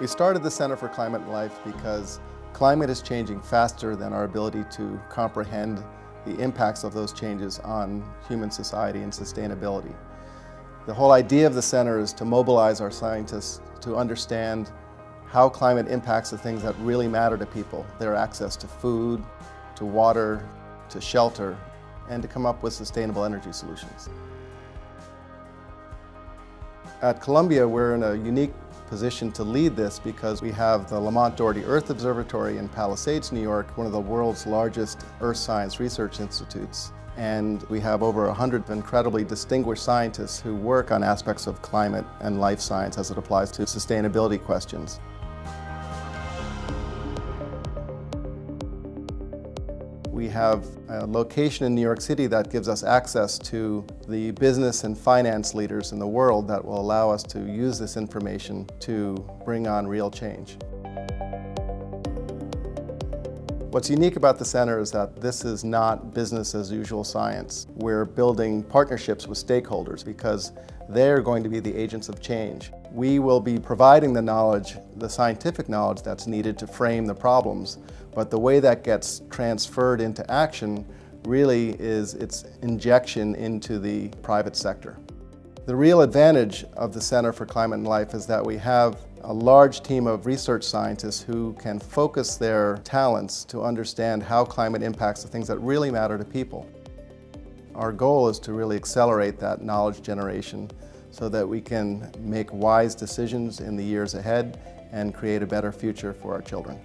We started the Center for Climate and Life because climate is changing faster than our ability to comprehend the impacts of those changes on human society and sustainability. The whole idea of the center is to mobilize our scientists to understand how climate impacts the things that really matter to people, their access to food, to water, to shelter, and to come up with sustainable energy solutions. At Columbia, we're in a unique position to lead this because we have the Lamont Doherty Earth Observatory in Palisades, New York, one of the world's largest earth science research institutes. And we have over 100 incredibly distinguished scientists who work on aspects of climate and life science as it applies to sustainability questions. We have a location in New York City that gives us access to the business and finance leaders in the world that will allow us to use this information to bring on real change. What's unique about the center is that this is not business as usual science. We're building partnerships with stakeholders because they're going to be the agents of change. We will be providing the knowledge, the scientific knowledge that's needed to frame the problems, but the way that gets transferred into action really is its injection into the private sector. The real advantage of the Center for Climate and Life is that we have a large team of research scientists who can focus their talents to understand how climate impacts the things that really matter to people. Our goal is to really accelerate that knowledge generation so that we can make wise decisions in the years ahead and create a better future for our children.